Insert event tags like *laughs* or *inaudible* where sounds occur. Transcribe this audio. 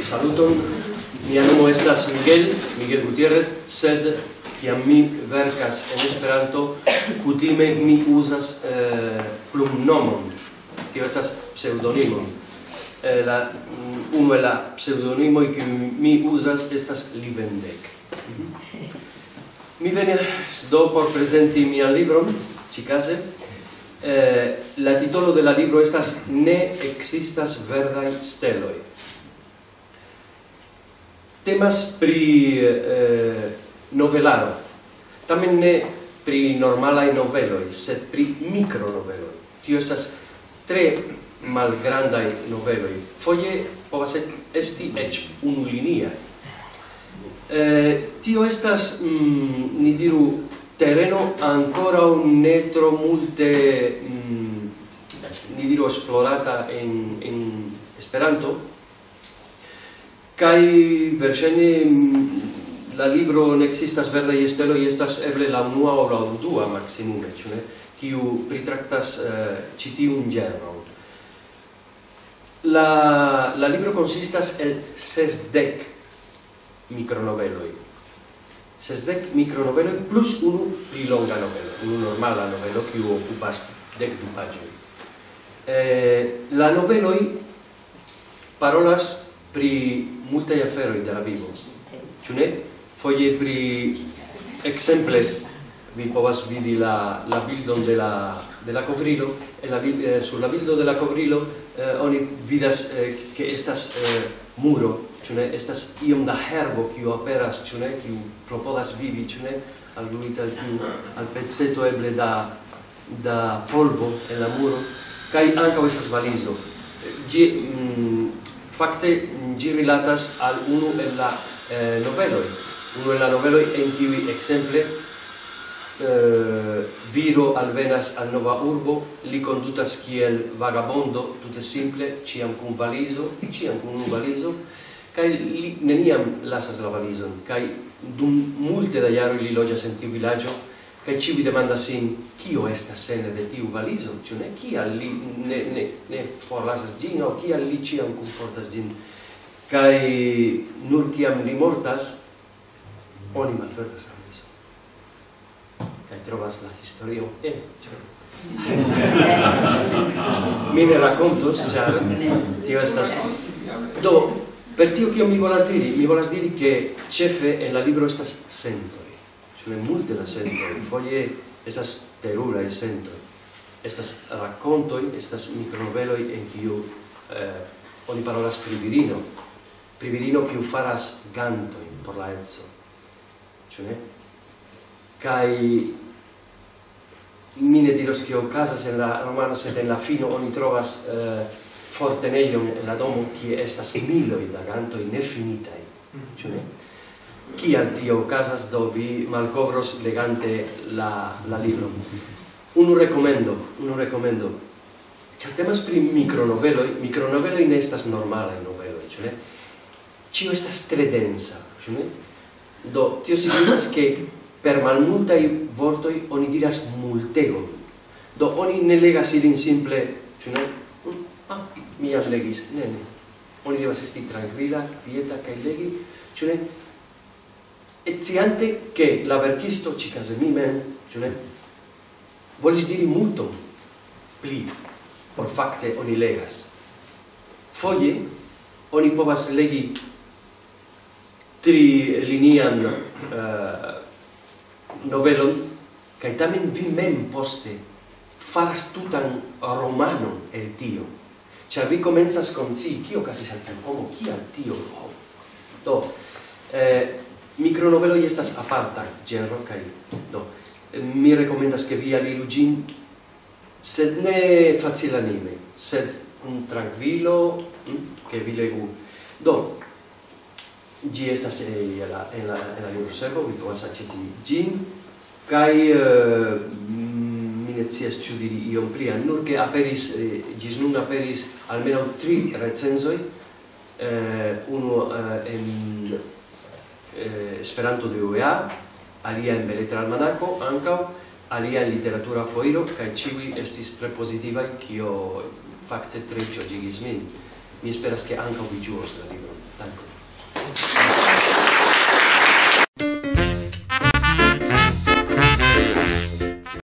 saluton. Mia nomo estas Miguel, Miguel Gutierrez, sed kiam mi verkas en Esperanto, kutime mi uzas eh, plumnomon, tio estas pseudonimon. Eh, la, mm, uno de la pseudonimoj que mi uzas estas Livendek. Mi venas do por prezenti mian libron, ĉikaze, eh, la titolo de la libro estas Ne existas verdai steloi temas pri eh, novelaro. Tamen ne pri normalaj noveloj, sed pri micronoveloi. Tio estas tre malgrandaj noveloj. Foje povas esti eĉ unulinia. Eh, tio estas, mm, ni diru, terreno ancora un netro multe mm, ni diru esplorata en, en Esperanto, Kai versene mm, la libro ne existas verda y estas eble la unua o la dua maximume, ĉu ne? Kiu pritraktas uh, tiun ĝenron. La la libro konsistas el sesdek mikronoveloj. Sesdek mikronoveloj plus unu prilonga novelo, unu normala novelo kiu okupas dek du paĝoj. Eh, la noveloj parolas pri multae aferoi de la vivo. Ciu ne? Foie pri exemple vi povas vidi la la bildon de la de la covrilo e la eh, sur la bildo de la covrilo eh, oni vidas eh, ke estas eh, muro, ciu ne? Estas iom da herbo kiu aperas, ciu ne? Kiu propodas vivi, ciu ne? Algluita al kiu al pezzeto eble da da polvo en la muro kai anca estas valizo. gi mm, facte gi rilatas al unu el la eh, noveloi. Unu el la noveloi en kiwi exemple eh, viro alvenas al nova urbo, li condutas kiel vagabondo, tute simple, ciam cum valizo, ciam cum un valizo, kai li neniam lasas la valizon, kai dum multe da jaro li loĝas en tiu vilaĝo, Kai vi demanda sin, kio esta sene de tiu valizo, ĉu ne? chi li ne, ne, ne forlasas ĝin, aŭ kial li ĉiam kunportas ĝin? kai nur kiam li mortas, oni malfermas la valizon. kai trovas la historion en. *laughs* Mi ne racontus, ĉar tio estas... Do, per tio kion mi volas diri, mi volas diri ke ĉefe en la libro estas sento ne multe sento sentoj, foje estas e sento. Estas rakontoj, estas micronoveloi en kiu eh, oni parolas pri virino, pri virino kiu faras gantojn por la etzo. Ĉu ne? Kai mi ne diros kio okazas en la romano, sed en la fino oni trovas eh, forteneion en la domo kie estas miloi da gantoi nefinitai. Ĉu ne? kial tio casas do vi malcovros legante la, la libro. Unu recomendo, unu recomendo. Ĉar temas pri micronovelo micronovelo ne estas normale noveloj, ĉu ne? Ĉio estas tre densa, ĉu ne? Do, tio signifas che per malmultaj vortoi oni diras multego Do, oni ne legas ilin simple, ĉu ne? Hm, ah, mi jam legis. Ne, ne. Oni devas esti tranquila, quieta, kaj legi, ĉu ne? Eziante che la verchisto ci casemime, cioè, volis diri multo pli, por facte oni legas. Foie, oni povas legi tri linian uh, novelon, kai tamen vi mem poste faras tutan romano el tio. Ciar vi comenzas con si, cio casis al tempomo, cial tio? Oh. Do, eh, Micronoveloi estas aparta genro kai do mi rekomendas ke vi aliru ĝin. Sed ne facilanime, sed un tranquilo hm, ke vi legu. Do gi estas e la en la en la libroservo, vi povas aceti gin, kai uh, eh, mi ne cias ciu diri iom plia, nur ke aperis eh, gis nun aperis almenaŭ tri recenzoi, eh, unu eh, en eh, Esperanto de UEA, alia en Beletra Almanaco, ancao, alia en literatura foiro, cae ciui estis tre positivai, cio facte tre giogigis min. Mi esperas che ancao vi giuos la libro. Dankon.